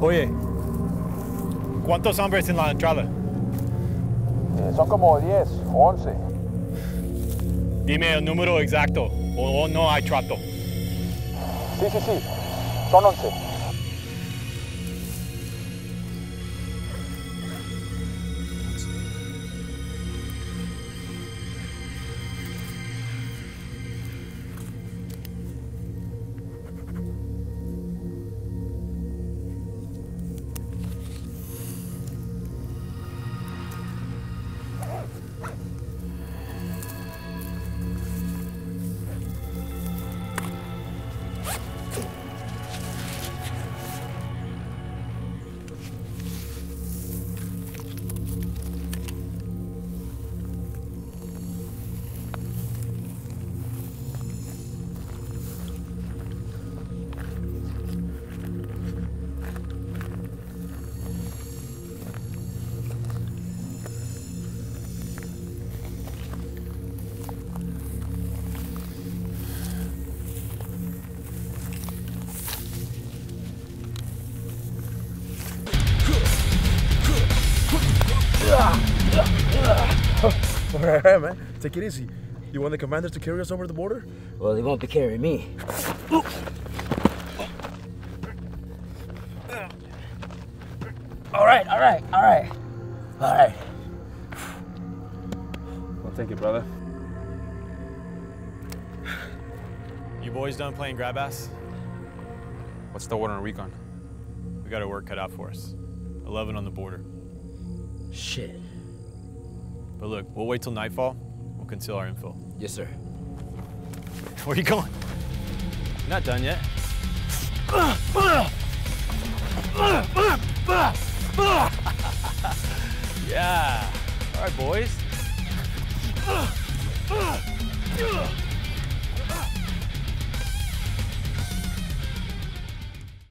Oye, ¿cuántos hombres en la entrada? Eh, son como 10, 11. Dime el número exacto o, o no hay trato. Sí, sí, sí. Son 11. All right, man. Take it easy. You want the commanders to carry us over the border? Well, they won't be carrying me. All right, all right, all right, all right. I'll take it, brother. You boys done playing grab ass? What's the order on recon? We got our work cut out for us. 11 on the border. Shit. But look, we'll wait till nightfall. We'll conceal our info. Yes, sir. Where are you going? You're not done yet. yeah. All right, boys.